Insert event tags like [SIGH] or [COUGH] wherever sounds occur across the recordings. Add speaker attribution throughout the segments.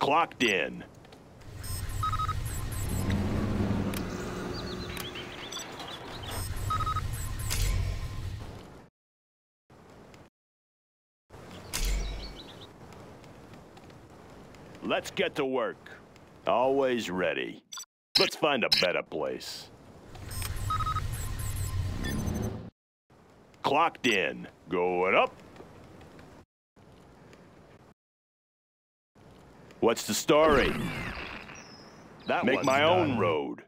Speaker 1: Clocked in. Let's get to work. Always ready. Let's find a better place. Clocked in. Going up. What's the story?
Speaker 2: That
Speaker 1: Make my
Speaker 2: done.
Speaker 1: own road.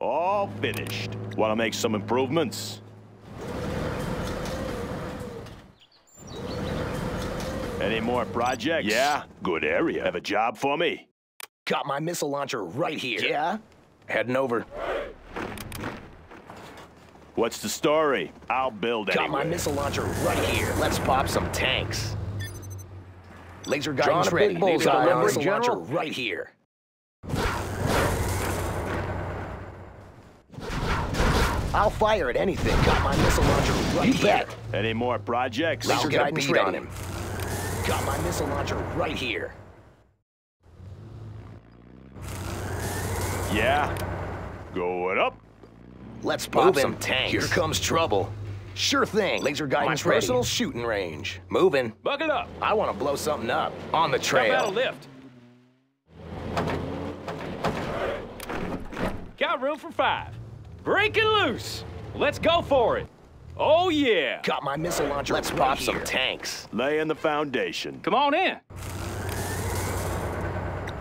Speaker 1: All finished. Want to make some improvements? Any more projects? Yeah, good area. Have a job for me?
Speaker 3: Got my missile launcher right here.
Speaker 4: Yeah?
Speaker 3: Heading over.
Speaker 1: What's the story? I'll build
Speaker 3: Got my missile launcher right here. Let's pop some tanks. Laser guidance
Speaker 4: a big
Speaker 3: ready.
Speaker 4: bullseye
Speaker 3: Got my
Speaker 4: on it,
Speaker 3: missile launcher right here. I'll fire at anything. Got my missile launcher right
Speaker 4: You
Speaker 3: here.
Speaker 4: bet.
Speaker 1: Any more projects?
Speaker 3: Laser
Speaker 4: I'll get a
Speaker 3: guidance
Speaker 4: beat
Speaker 3: ready.
Speaker 4: on him.
Speaker 3: Got my missile launcher right here.
Speaker 1: Yeah. Going up.
Speaker 3: Let's pop
Speaker 4: Moving.
Speaker 3: some tanks.
Speaker 4: Here
Speaker 3: comes trouble. Sure thing. Laser guidance
Speaker 4: My
Speaker 3: ready.
Speaker 4: personal
Speaker 3: shooting range. Moving.
Speaker 5: Buckle up.
Speaker 3: I want to blow something up. On the
Speaker 5: How
Speaker 3: trail.
Speaker 5: about a lift? Got room for five. Breaking loose. Let's go for it. Oh, yeah.
Speaker 3: Got my missile launcher
Speaker 4: Let's
Speaker 3: right
Speaker 4: pop
Speaker 3: here.
Speaker 4: some tanks.
Speaker 1: Laying the foundation.
Speaker 5: Come on in.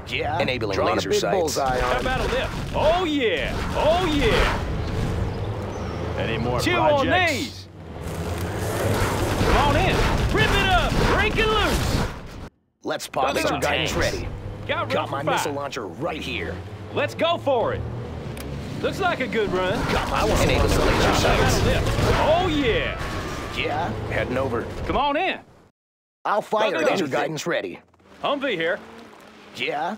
Speaker 3: Yeah.
Speaker 4: Enabling
Speaker 3: Drawing
Speaker 4: laser sights.
Speaker 5: How about a lift? Oh, yeah. Oh, yeah.
Speaker 1: Any more
Speaker 5: Chew
Speaker 1: projects?
Speaker 5: on these. Come on in. Rip it up. Breaking loose.
Speaker 3: Let's pop
Speaker 5: Buckle
Speaker 3: laser guidance ready.
Speaker 5: Got room
Speaker 3: Got my
Speaker 5: five.
Speaker 3: missile launcher right here.
Speaker 5: Let's go for it. Looks like a good run.
Speaker 3: Got my want
Speaker 4: Enabling laser
Speaker 5: How
Speaker 4: sights.
Speaker 5: Oh, yeah.
Speaker 3: Yeah.
Speaker 4: Heading over.
Speaker 5: Come on in.
Speaker 3: I'll fire
Speaker 5: Buckle
Speaker 3: at
Speaker 5: up.
Speaker 3: laser guidance ready.
Speaker 5: Humvee here.
Speaker 3: Yeah.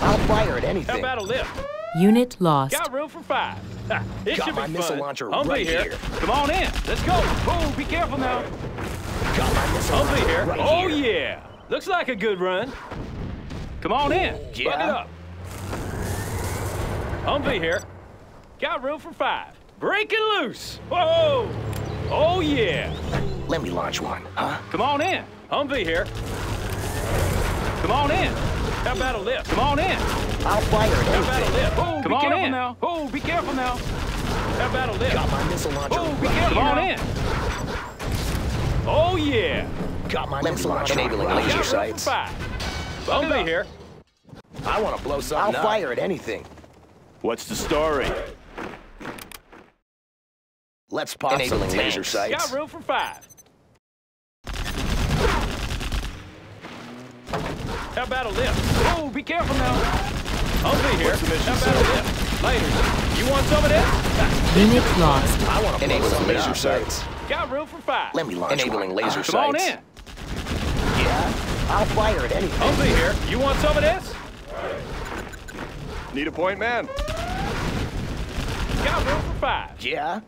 Speaker 3: I'll fire at anything.
Speaker 5: How
Speaker 3: anything.
Speaker 5: about a lift?
Speaker 6: Unit lost.
Speaker 5: Got room for five. Ha, it
Speaker 3: Got
Speaker 5: should
Speaker 3: my
Speaker 5: be
Speaker 3: missile
Speaker 5: fun.
Speaker 3: launcher
Speaker 5: Humvee
Speaker 3: right
Speaker 5: here.
Speaker 3: here.
Speaker 5: Come on in. Let's go. Oh, be careful now.
Speaker 3: Got my missile
Speaker 5: Humvee
Speaker 3: launcher
Speaker 5: here.
Speaker 3: right
Speaker 5: oh,
Speaker 3: here.
Speaker 5: yeah. Looks like a good run. Come on in.
Speaker 3: Yeah.
Speaker 5: Buck it up. Humvee here. Got room for five. Breaking loose. Whoa. Oh, yeah.
Speaker 3: Let me launch one, huh?
Speaker 5: Come on in. Humvee here. Come on in. How about a lift? Come on in.
Speaker 3: I'll fire it.
Speaker 5: How about a lift? Oh, Come be on careful in. now. Oh, be careful now. How about a lift?
Speaker 3: Got my missile launcher
Speaker 5: Oh, be
Speaker 3: right
Speaker 5: careful. Come on in. Oh, yeah.
Speaker 3: Got my
Speaker 4: Let me
Speaker 3: missile
Speaker 4: launch
Speaker 3: launcher
Speaker 4: enabling
Speaker 3: right
Speaker 4: laser.
Speaker 5: Got
Speaker 4: sights.
Speaker 5: five. Humvee here.
Speaker 3: I want to blow something I'll fire at anything.
Speaker 1: What's the story?
Speaker 3: Let's pop
Speaker 4: Enabling
Speaker 3: some
Speaker 4: laser sights.
Speaker 5: Got room for five. How about a lift? Oh, be careful now. I'll
Speaker 1: be here. mission,
Speaker 5: How about a
Speaker 1: sir?
Speaker 5: lift? Later. You want some of this?
Speaker 6: Unit lost.
Speaker 3: I want to blow
Speaker 4: Enabling
Speaker 3: something
Speaker 4: laser
Speaker 3: up.
Speaker 4: sights.
Speaker 5: Got room for five.
Speaker 3: Let me launch
Speaker 4: Enabling
Speaker 3: one.
Speaker 4: laser
Speaker 3: Uh,
Speaker 5: Come on in.
Speaker 3: Yeah. I'll fire at anything.
Speaker 5: Humvee here. You want some of this?
Speaker 2: Need a point, man?
Speaker 5: Got room for five.
Speaker 3: Yeah.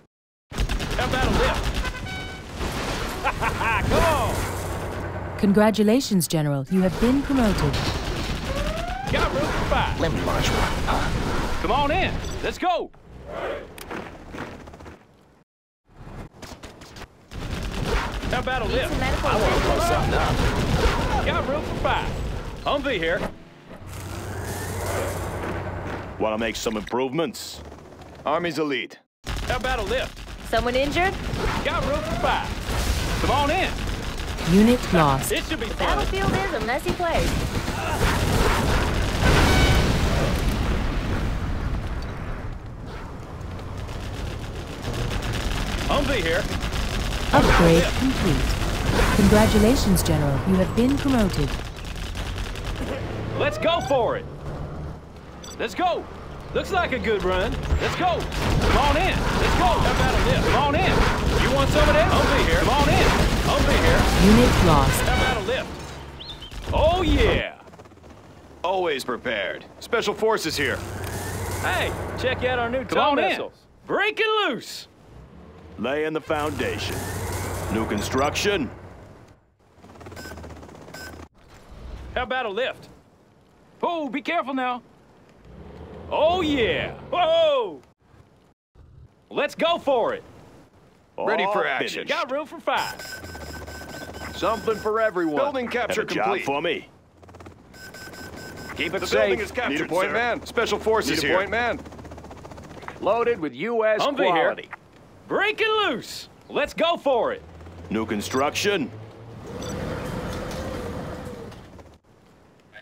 Speaker 5: How about a lift? [LAUGHS] Come on.
Speaker 6: Congratulations, General. You have been promoted.
Speaker 5: Got room for five.
Speaker 3: Let me launch one, huh?
Speaker 5: Come on in. Let's go. How about a lift?
Speaker 3: I want to blow something up.
Speaker 5: Got room for five. Humvee here.
Speaker 1: Want to make some improvements?
Speaker 2: Army's elite.
Speaker 5: How about a lift?
Speaker 7: Someone injured?
Speaker 5: Got room for five. Come on in.
Speaker 6: Unit lost.
Speaker 5: It should be fun.
Speaker 7: Battlefield is a messy place.
Speaker 5: Humvee here.
Speaker 6: Upgrade complete. Congratulations, General. You have been promoted.
Speaker 5: Let's go for it. Let's go. Looks like a good run. Let's go. Come on in. Let's go. How about a lift? Come on in. You want some of that? Humvee here. Come on in. Humvee here.
Speaker 6: Unit lost.
Speaker 5: How about a lift? Oh, yeah.
Speaker 2: Always prepared. Special forces here.
Speaker 5: Hey, check out our new
Speaker 8: Come
Speaker 5: tow
Speaker 8: on in.
Speaker 5: missiles. Breaking loose.
Speaker 1: Laying the foundation. New construction.
Speaker 5: How about a lift? Oh, be careful now. Oh, yeah. Whoa! Let's go for it.
Speaker 2: Ready
Speaker 1: All
Speaker 2: for action.
Speaker 1: finished.
Speaker 5: Got room for five.
Speaker 2: Something for everyone. Building capture
Speaker 1: Have
Speaker 2: capture
Speaker 1: a job for me.
Speaker 2: Keep it
Speaker 8: The
Speaker 2: safe.
Speaker 8: building is captured,
Speaker 2: Need a point
Speaker 8: sir.
Speaker 2: man. Special forces
Speaker 8: Need a
Speaker 2: here.
Speaker 8: point
Speaker 2: man.
Speaker 8: Loaded with U.S.
Speaker 5: Humvee here.
Speaker 8: quality.
Speaker 5: Breaking loose. Let's go for it.
Speaker 1: New construction.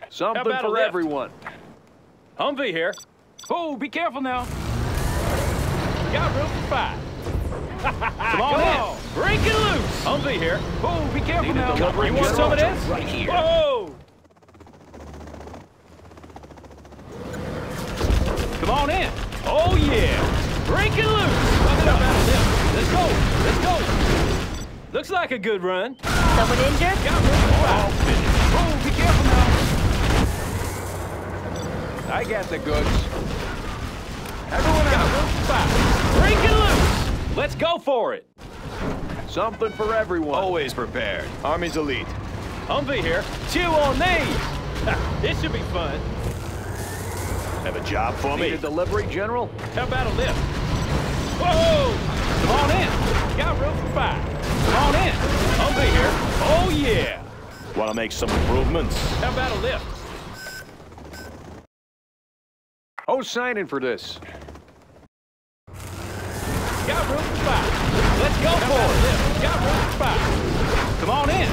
Speaker 2: Something for
Speaker 5: lift?
Speaker 2: everyone.
Speaker 5: Humvee here. Oh, be careful now. Got room for five. [LAUGHS] Come on in. Breaking loose. Humvee here. Oh, be careful
Speaker 8: Need
Speaker 5: now. You want some of this?
Speaker 8: Right here.
Speaker 5: Whoa! Come on in. Oh, yeah. Breaking loose. Bucket up out of this. Let's go. Let's go. Looks like a good run.
Speaker 7: Someone injured?
Speaker 5: Got room for five. Oh, be careful now.
Speaker 2: I got the goods.
Speaker 5: Everyone got room for five. Breaking loose. Let's go for it.
Speaker 2: Something for everyone. Always prepared. Army's elite.
Speaker 5: Humvee here. Chew on these. This should be fun.
Speaker 1: Have a job for
Speaker 2: Need
Speaker 1: me.
Speaker 2: a delivery, General?
Speaker 5: How about a lift? Whoa! Come on in. Got room for five. Come on in. Humvee here. Oh, yeah.
Speaker 1: Want to make some improvements?
Speaker 5: How about a lift?
Speaker 2: Who's signing for this?
Speaker 5: Got room for five. Let's go for it. Lift. Got room for five. Come on in.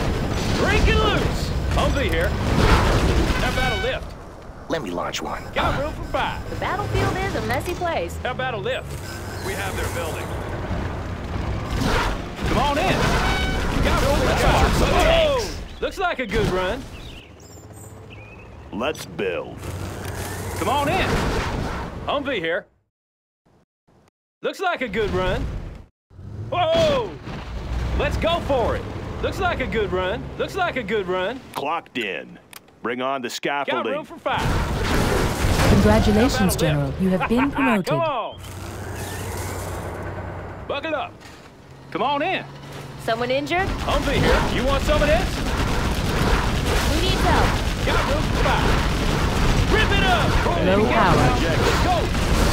Speaker 5: Breaking loose. Humvee here. How about a lift?
Speaker 8: Let me launch one.
Speaker 5: Got room for five.
Speaker 7: The battlefield is a messy place.
Speaker 5: How about a lift?
Speaker 2: We have their building.
Speaker 5: Come on in. Got room for five.
Speaker 8: some
Speaker 5: Whoa! Looks like a good run.
Speaker 1: Let's build.
Speaker 5: Come on in. Humvee here. Looks like a good run. Whoa! Let's go for it. Looks like a good run. Looks like a good run.
Speaker 1: Clocked in. Bring on the
Speaker 5: Got room
Speaker 1: scaffolding.
Speaker 5: for five.
Speaker 6: Congratulations,
Speaker 5: How about a
Speaker 6: General.
Speaker 5: lift?
Speaker 6: You have been promoted. [LAUGHS]
Speaker 5: Come on. Buckle up. Come on in.
Speaker 7: Someone injured?
Speaker 5: Humvee here. You want some of this?
Speaker 7: Who needs help?
Speaker 5: Got room for five. Rip it up.
Speaker 6: Low power.
Speaker 5: Let's go.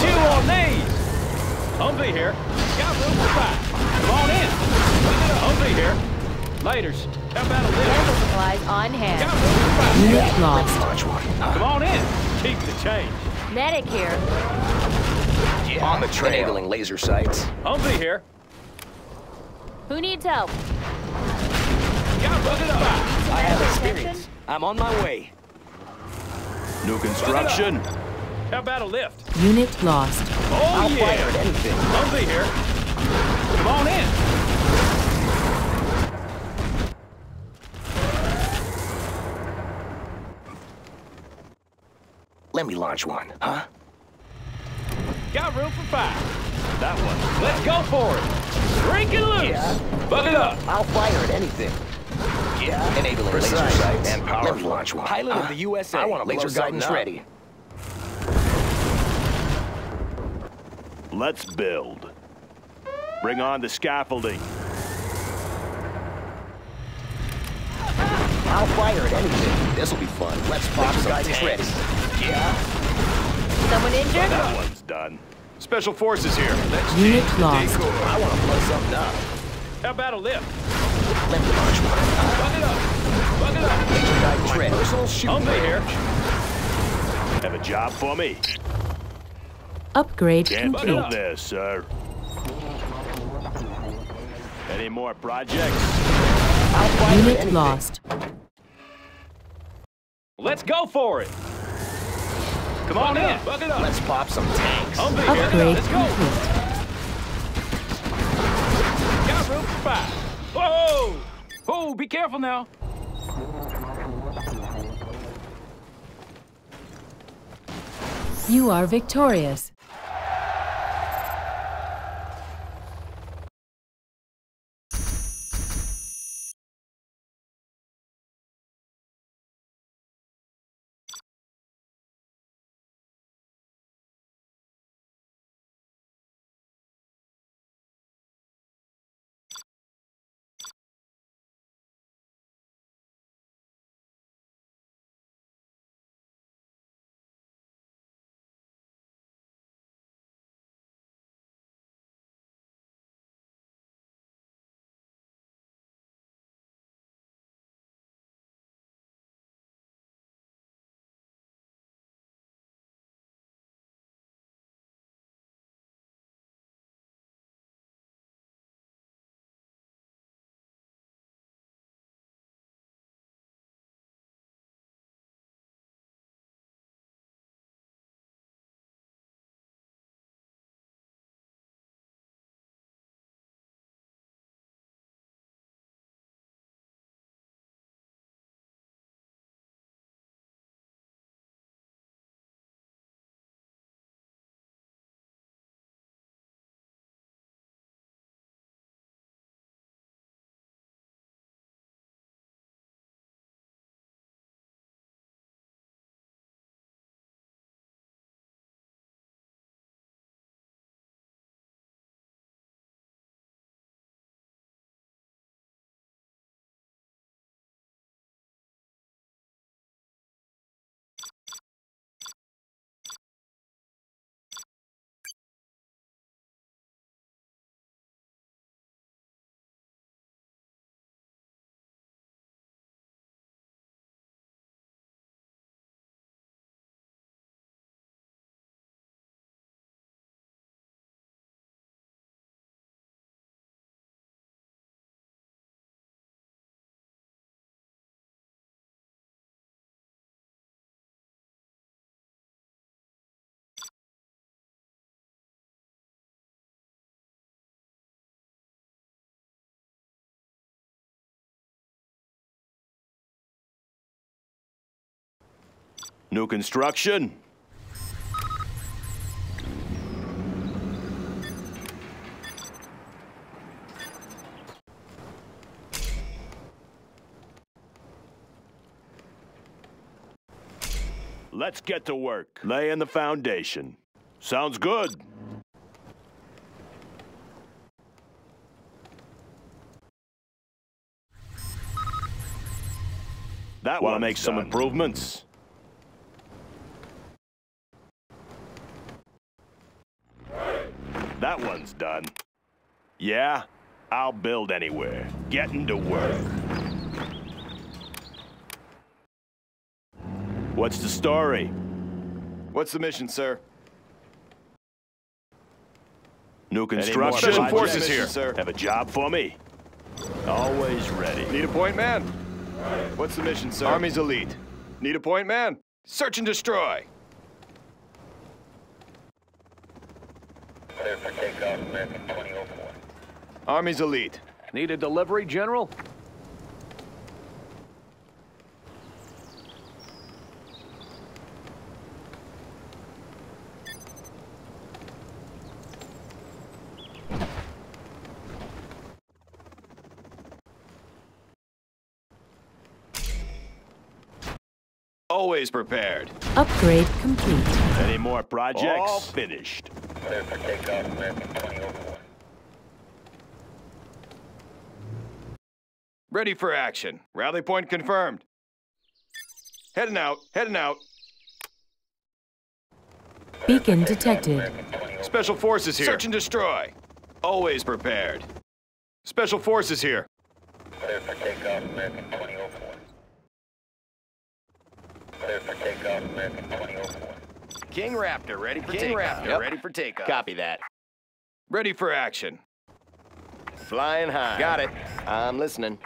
Speaker 5: Two on these. Humvee here. Got room for five. Come on in. Humvee here. Laters. How about a lift?
Speaker 7: Medical supplies on
Speaker 5: Got
Speaker 7: hand.
Speaker 5: room for five.
Speaker 6: Unit lost.
Speaker 8: Launch one.
Speaker 5: Come on in. Keep the change.
Speaker 7: Medic here.
Speaker 8: On the trail. Enabling laser sights.
Speaker 5: Humvee here.
Speaker 7: Who needs help?
Speaker 5: Got room for five.
Speaker 8: I have
Speaker 7: Medical
Speaker 8: experience. I'm on my way.
Speaker 1: New construction.
Speaker 5: How about a lift?
Speaker 6: Unit lost.
Speaker 5: Oh,
Speaker 8: I'll
Speaker 5: yeah.
Speaker 8: fire at anything.
Speaker 5: Humvee here. Come on in.
Speaker 8: Let me launch one, huh?
Speaker 5: Got room for five.
Speaker 1: That one.
Speaker 5: Let's go for it. Break it loose.
Speaker 8: Yeah.
Speaker 5: Bucket up.
Speaker 8: I'll fire at anything. Yeah. Enabling laser sights and power. Let me launch one. Pilot of the USA. I want a laser guidance ready.
Speaker 1: Let's build. Bring on the scaffolding.
Speaker 8: I'll fire at anything. This'll be fun. Let's pop some guidance ready. Yeah.
Speaker 7: Someone injured?
Speaker 1: That one's done.
Speaker 2: Special forces here. Let's
Speaker 6: Unit lost.
Speaker 8: I want to blow something up.
Speaker 5: How about a lift?
Speaker 8: Let me launch one.
Speaker 5: Bucket up. Bucket up.
Speaker 8: Laser guidance ready. Personal shooting
Speaker 5: Humvee here.
Speaker 1: Have a job for me.
Speaker 6: Upgrade
Speaker 1: Can't
Speaker 6: complete.
Speaker 1: build this, sir. Any more projects?
Speaker 8: I'll fire
Speaker 6: Unit
Speaker 8: anything.
Speaker 6: lost.
Speaker 5: Let's go for it. Come on in. Bucket up.
Speaker 8: Let's pop some tanks.
Speaker 5: Humvee here.
Speaker 6: Upgrade
Speaker 5: Let's go.
Speaker 6: complete.
Speaker 5: Got room for five. Whoa! Oh, be careful now.
Speaker 6: You are victorious.
Speaker 1: New construction? Let's get to work. Laying the foundation. Sounds good. That will make some improvements. That done. Yeah, I'll build anywhere. Getting to work. What's the story?
Speaker 2: What's the mission, sir?
Speaker 1: New construction?
Speaker 2: Special forces here.
Speaker 1: sir. Have a job for me? Always ready.
Speaker 2: Need a point man? What's the mission, sir? Army's elite. Need a point man? Search and destroy.
Speaker 3: Clear for takeoff, American 2004.
Speaker 2: Army's elite.
Speaker 8: Need a delivery, General?
Speaker 2: Always prepared.
Speaker 6: Upgrade complete.
Speaker 1: Any more projects?
Speaker 2: All
Speaker 1: finished.
Speaker 3: Clear for takeoff, American 2004.
Speaker 2: Ready for action. Rally point confirmed. Heading out. Heading out.
Speaker 6: Beacon detected.
Speaker 2: Special forces here. Search and destroy. Always prepared. Special forces here.
Speaker 3: Clear for takeoff, American 2004. Clear for takeoff, American 2004.
Speaker 8: King Raptor, ready for
Speaker 2: King
Speaker 8: takeoff.
Speaker 2: Raptor,
Speaker 8: ready for takeoff. Copy that.
Speaker 2: Ready for action.
Speaker 8: Flying high. Got it. I'm listening.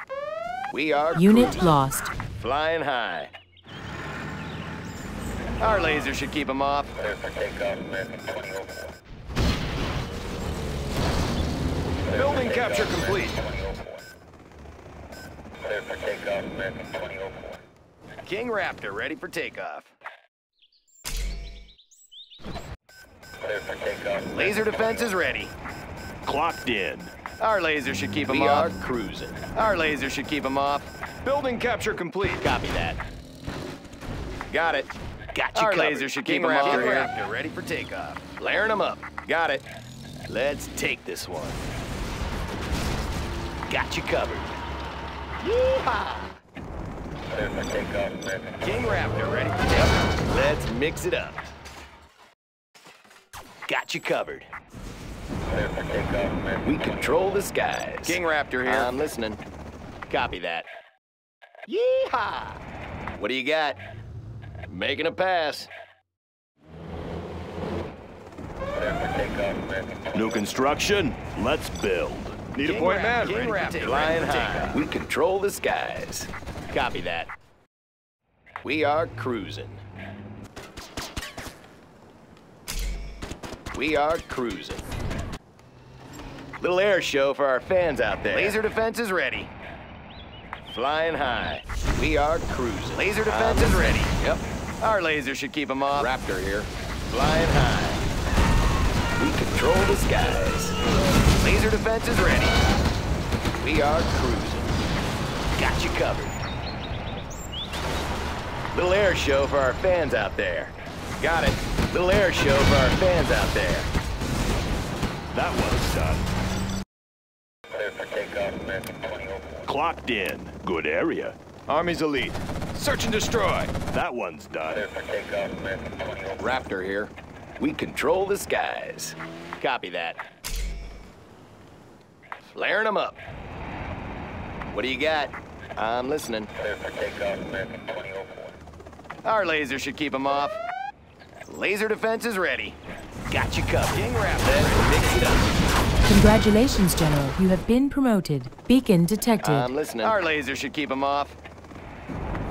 Speaker 8: We are
Speaker 6: Unit
Speaker 8: cruising.
Speaker 6: lost.
Speaker 8: Flying high. Our laser should keep them off.
Speaker 3: Clear for takeoff, American 2004.
Speaker 2: Building capture complete.
Speaker 3: 2004. Clear for takeoff, American 2004.
Speaker 8: King Raptor, ready for takeoff. Laser defense is ready.
Speaker 1: Clocked in.
Speaker 8: Our laser should keep them
Speaker 4: We
Speaker 8: off.
Speaker 4: are cruising.
Speaker 8: Our laser should keep them off.
Speaker 2: Building capture complete.
Speaker 8: Copy that. Got it.
Speaker 4: Got you
Speaker 8: Our
Speaker 4: covered.
Speaker 8: laser should
Speaker 4: King
Speaker 8: keep them off. King. Raptor, ready for takeoff. Layering them up. Got it. Let's take this one.
Speaker 4: Got you covered.
Speaker 3: Clear for takeoff, American
Speaker 8: King Raptor, ready for takeoff. Let's mix it up.
Speaker 4: Got you covered.
Speaker 3: Clear for takeoff, American
Speaker 4: We control the skies.
Speaker 8: King Raptor here.
Speaker 4: I'm listening.
Speaker 8: Copy that. Yeehaw! What do you got? Making a pass.
Speaker 3: Clear for takeoff, American 20.
Speaker 1: New construction? Let's build.
Speaker 2: Need a point man.
Speaker 8: King Raptor, flying high.
Speaker 4: We control the skies.
Speaker 8: Copy that.
Speaker 4: We are cruising. We are cruising.
Speaker 8: Little air show for our fans out there. Laser defense is ready. Flying high.
Speaker 4: We are cruising.
Speaker 8: Laser defense is um, ready.
Speaker 4: Yep.
Speaker 8: Our laser should keep them off.
Speaker 4: Raptor here.
Speaker 8: Flying high.
Speaker 4: We control the skies.
Speaker 8: Laser defense is ready.
Speaker 4: We are cruising. Got you covered.
Speaker 8: Little air show for our fans out there. Got it. Little air show for our fans out there.
Speaker 1: That one's done.
Speaker 3: Clear for takeoff, American 2004.
Speaker 1: Clocked in. Good area.
Speaker 2: Army's elite. Search and destroy.
Speaker 1: That one's done.
Speaker 3: Clear for takeoff, American 2004.
Speaker 4: Raptor here. We control the skies.
Speaker 8: Copy that. Flaring them up. What do you got?
Speaker 4: I'm listening.
Speaker 3: Clear for takeoff, American 2004.
Speaker 8: Our laser should keep them off. Laser defense is ready.
Speaker 4: Got you covered.
Speaker 8: King Raptor. Let's mix it up.
Speaker 6: Congratulations, General. You have been promoted. Beacon detected.
Speaker 4: I'm listening.
Speaker 8: Our laser should keep them off.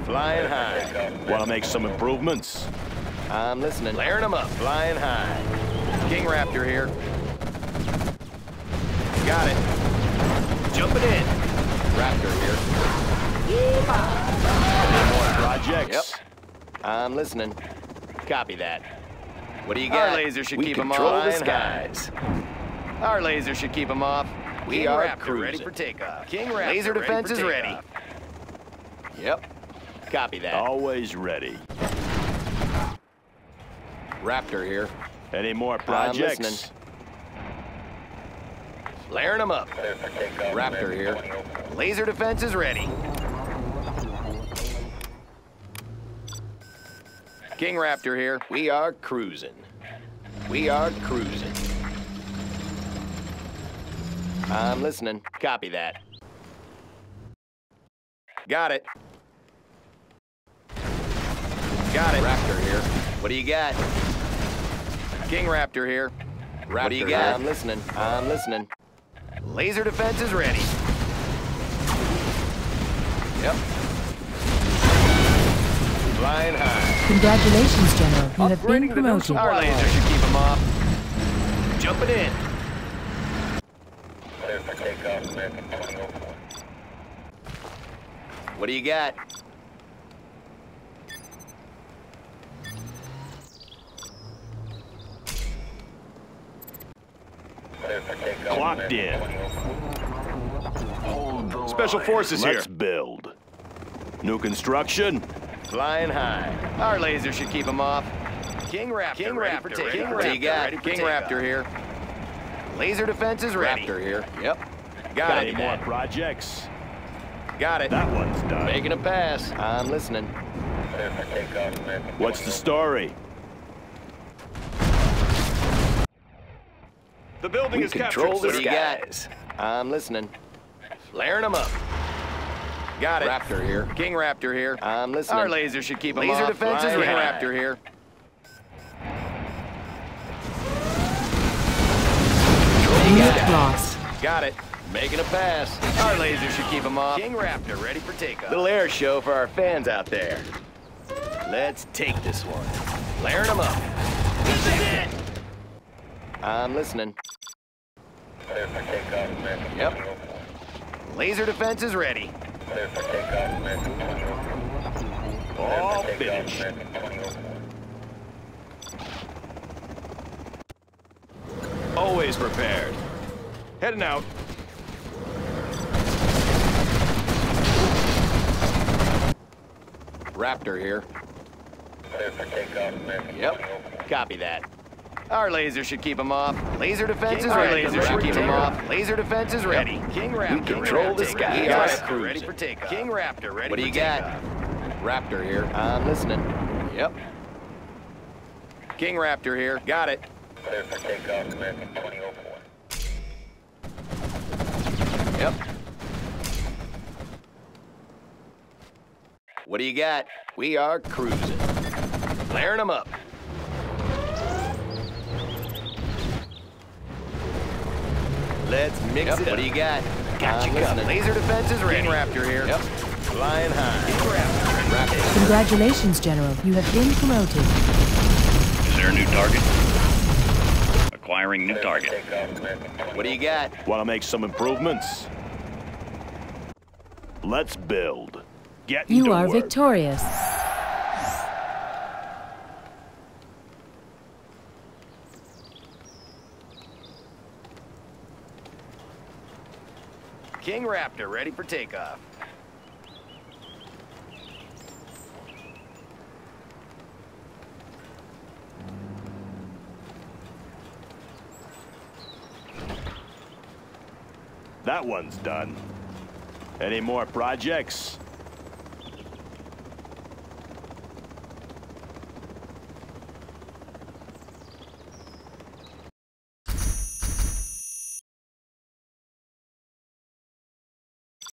Speaker 8: Flying high.
Speaker 1: Want to make some improvements?
Speaker 4: I'm listening.
Speaker 8: Layering them up. Flying high. King Raptor here. Got it. Jumping in.
Speaker 4: Raptor here.
Speaker 1: Any more projects?
Speaker 8: Yep. I'm listening. Copy that. What do you got?
Speaker 2: Our laser should
Speaker 8: we
Speaker 2: keep 'em
Speaker 8: control
Speaker 2: off.
Speaker 8: the skies.
Speaker 2: Our laser should keep them off.
Speaker 8: We
Speaker 2: King
Speaker 8: are
Speaker 2: Raptor
Speaker 8: cruising.
Speaker 2: ready for takeoff. King Raptor
Speaker 8: Laser defense
Speaker 2: for
Speaker 8: is ready. Yep. Copy that.
Speaker 1: Always ready.
Speaker 8: Raptor here.
Speaker 1: Any more
Speaker 8: I'm
Speaker 1: projects?
Speaker 8: listening. Flaring them up.
Speaker 3: Clear for takeoff.
Speaker 8: Raptor here. Laser defense is ready. King Raptor here. We are cruising. We are cruising. I'm listening. Copy that. Got it. Got it. Raptor here. What do you got? King Raptor here. Raptor what do you got? I'm listening. I'm listening. Laser defense is ready. Yep. Flying high.
Speaker 6: Congratulations, General. You have been
Speaker 8: Upgrading the new
Speaker 6: promoted.
Speaker 8: Our laser should keep them off. Jumping in.
Speaker 3: Clear for takeoff. American 2004.
Speaker 8: What do you got?
Speaker 3: Clear for takeoff.
Speaker 1: Clocked
Speaker 3: American
Speaker 1: in.
Speaker 3: 2004.
Speaker 2: Special forces here.
Speaker 1: Let's build. New construction?
Speaker 8: Flying high. Our laser should keep them off. King Raptor. King
Speaker 2: ready
Speaker 8: Raptor.
Speaker 2: for
Speaker 8: King
Speaker 2: takeoff.
Speaker 8: Raptor. You got?
Speaker 2: Ready for
Speaker 8: King. Raptor here. Laser defense is ready. Raptor here. Yep. Got
Speaker 1: Any
Speaker 8: it.
Speaker 1: more projects?
Speaker 8: Got it.
Speaker 1: That one's done.
Speaker 8: Making a pass. I'm listening.
Speaker 3: Clear for takeoff. American
Speaker 1: What's the story?
Speaker 2: The building
Speaker 8: We
Speaker 2: is
Speaker 8: control
Speaker 2: captured,
Speaker 8: the
Speaker 2: sir.
Speaker 8: skies. I'm listening. Flaring them up. Got it. Raptor here. King Raptor here. I'm listening.
Speaker 2: Our laser should keep 'em
Speaker 8: Laser
Speaker 2: off.
Speaker 8: defense is
Speaker 2: Flying
Speaker 8: King
Speaker 2: high.
Speaker 8: Raptor here.
Speaker 6: Unit lost.
Speaker 8: Got it. Making a pass. Our laser should keep them off. King Raptor ready for takeoff. Little air show for our fans out there. Let's take this one. Flaring them up. This is it. I'm listening.
Speaker 3: Clear for takeoff. American
Speaker 8: Yep. Laser defense is ready.
Speaker 3: Clear for takeoff. American 2004. Clear
Speaker 1: All finished.
Speaker 2: Always prepared. Heading out.
Speaker 8: Raptor here.
Speaker 3: Clear for takeoff. American
Speaker 8: Yep. Copy that. Our laser should keep them off. Laser defense
Speaker 2: King
Speaker 8: is ready.
Speaker 2: Raptor
Speaker 8: Laser should keep them off. Laser defense is ready.
Speaker 2: King Raptor.
Speaker 8: We control the
Speaker 2: ready for
Speaker 8: sky.
Speaker 2: takeoff.
Speaker 8: We
Speaker 2: Got
Speaker 8: are
Speaker 2: it.
Speaker 8: cruising.
Speaker 2: Ready for takeoff.
Speaker 8: King Raptor ready
Speaker 2: What do you
Speaker 8: takeoff.
Speaker 2: got?
Speaker 8: Raptor here. I'm listening. Yep. King Raptor here. Got it.
Speaker 3: Clear for takeoff. American 2004.
Speaker 8: Yep. What do you got? We are cruising. Flaring them up. Let's mix
Speaker 2: Yep.
Speaker 8: it up. What do you got? Uh, got
Speaker 2: I'm
Speaker 8: you covered.
Speaker 2: listening.
Speaker 8: Laser defense is ready. King Raptor here. Yep. Flying high. King Raptor. Raptor.
Speaker 6: Congratulations, General. You have been promoted.
Speaker 9: Is there a new target? Acquiring new target.
Speaker 3: takeoff. American 2004.
Speaker 8: What do you got?
Speaker 1: Want to make some improvements? Let's build. Get
Speaker 6: You
Speaker 1: to
Speaker 6: are
Speaker 1: work.
Speaker 6: victorious.
Speaker 8: King Raptor ready for takeoff.
Speaker 1: That one's done. Any more projects?